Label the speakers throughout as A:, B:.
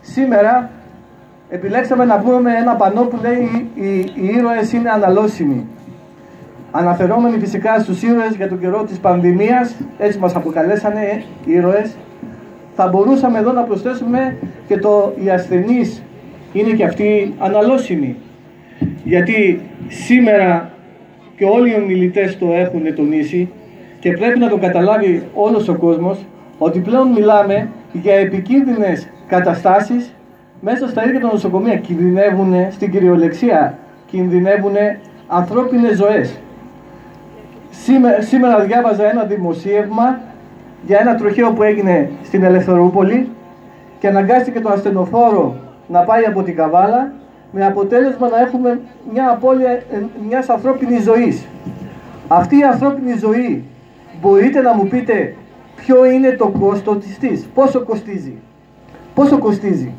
A: Σήμερα επιλέξαμε να πούμε ένα πανό που λέει οι, οι ήρωες είναι αναλώσιμοι. Αναφερόμενοι φυσικά στους ήρωες για τον καιρό της πανδημίας, έτσι μας αποκαλέσανε ήρωες, θα μπορούσαμε εδώ να προσθέσουμε και το οι ασθενείς είναι και αυτοί αναλώσιμοι. Γιατί σήμερα και όλοι οι ομιλητές το έχουν τονίσει και πρέπει να το καταλάβει όλος ο κόσμος ότι πλέον μιλάμε για επικίνδυνες καταστάσεις μέσα στα ίδια των νοσοκομεία. Κινδυνεύουν στην κυριολεξία, κινδυνεύουν ανθρώπινες ζωές. Σήμερα, σήμερα διάβαζα ένα δημοσίευμα για ένα τροχαίο που έγινε στην Ελευθερούπολη και αναγκάστηκε το ασθενοφόρο να πάει από την Καβάλα με αποτέλεσμα να έχουμε μια απώλεια ε, μιας ανθρώπινης ζωής. Αυτή η ανθρώπινη ζωή μπορείτε να μου πείτε ποιο είναι το κόστος της της, πόσο κοστίζει; Πόσο κοστίζει;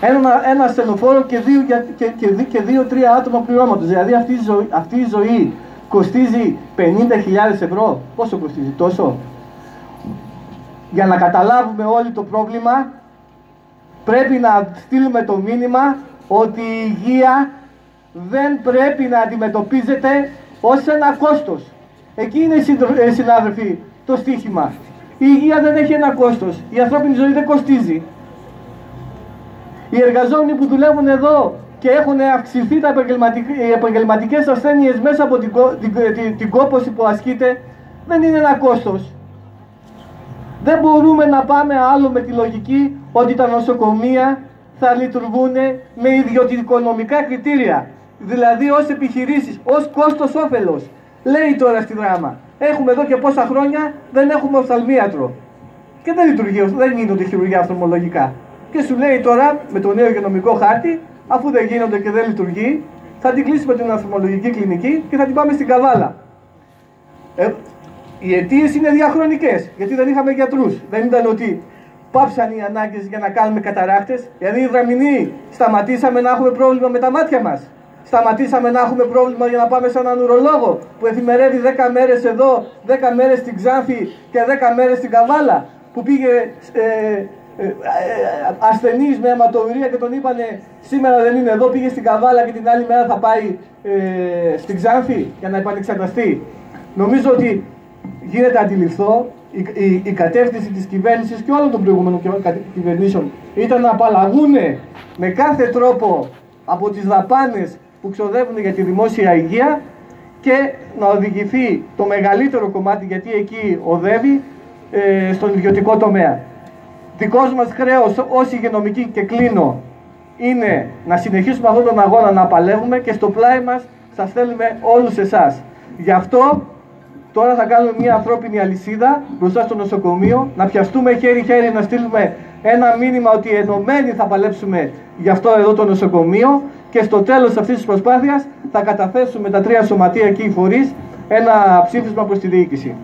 A: Ένα, ένα ασθενοφόρο και δύο, και, και, και δύο τρία άτομα πληρώματος. Δηλαδή αυτή η, ζωή, αυτή η ζωή κοστίζει 50.000 ευρώ; Πόσο κοστίζει, τόσο; Για να καταλάβουμε όλοι το πρόβλημα πρέπει να στείλουμε το μήνυμα ότι η υγεία δεν πρέπει να αντιμετωπίζεται ως ένα κόστος. Εκεί είναι ε, συνάδελφοι το στίχημα. Η υγεία δεν έχει ένα κόστος. Η ανθρώπινη ζωή δεν κοστίζει. Οι εργαζόμενοι που δουλεύουν εδώ και έχουν αυξηθεί τα οι επαγγελματικές ασθένειες μέσα από την, την, την, κόπωση που ασκείται, δεν είναι ένα κόστος. Δεν μπορούμε να πάμε άλλο με τη λογική ότι τα νοσοκομεία θα λειτουργούν με ιδιωτικονομικά κριτήρια. Δηλαδή ως επιχειρήσεις, ως κόστος όφελος. Λέει τώρα στη δράμα, έχουμε εδώ και πόσα χρόνια δεν έχουμε οφθαλμίατρο. Και δεν λειτουργεί, δεν γίνονται χειρουργία οφθαλμολογικά. Και σου λέει τώρα με το νέο υγειονομικό χάρτη, αφού δεν γίνονται και δεν λειτουργεί, θα την κλείσουμε την οφθαλμολογική κλινική και θα την πάμε στην Καβάλα. Ε, οι αιτίες είναι διαχρονικές, γιατί δεν είχαμε γιατρούς. Δεν ήταν ότι πάψαν οι ανάγκες για να κάνουμε καταράκτες. Δηλαδή, οι δραμηνοί σταματήσαμε να έχουμε πρόβλημα με τα μάτια μας. Σταματήσαμε να έχουμε πρόβλημα για να πάμε σε έναν ουρολόγο που εφημερεύει 10 μέρες εδώ, 10 μέρες στην Ξάνθη και 10 μέρες στην Καβάλα. Που πήγε ε, ε, ε, ασθενή με αιματοβρία και τον είπανε σήμερα δεν είναι εδώ, πήγε στην Καβάλα και την άλλη μέρα θα πάει ε, στην Ξάνθη για να επανεξεταστεί. Νομίζω ότι γίνεται αντιληφθό η, η, η κατεύθυνση της κυβέρνησης και όλων των προηγούμενων κυβερνήσεων ήταν να απαλλαγούν με κάθε τρόπο από τις δαπάνες που ξοδεύουν για τη δημόσια υγεία και να οδηγηθεί το μεγαλύτερο κομμάτι γιατί εκεί οδεύει ε, στον ιδιωτικό τομέα. Δικός μας χρέος ως υγειονομική και κλείνω είναι να συνεχίσουμε αυτόν τον αγώνα να παλεύουμε και στο πλάι μας σας θέλουμε όλους εσάς. Γι' αυτό τώρα θα κάνουμε μια ανθρώπινη αλυσίδα μπροστά στο νοσοκομείο, να πιαστούμε χέρι-χέρι να στείλουμε ένα μήνυμα ότι ενωμένοι θα παλέψουμε γι' αυτό εδώ το νοσοκομείο και στο τέλος αυτής της προσπάθειας θα καταθέσουμε τα τρία σωματεία εκεί φορείς ένα ψήφισμα προς τη διοίκηση.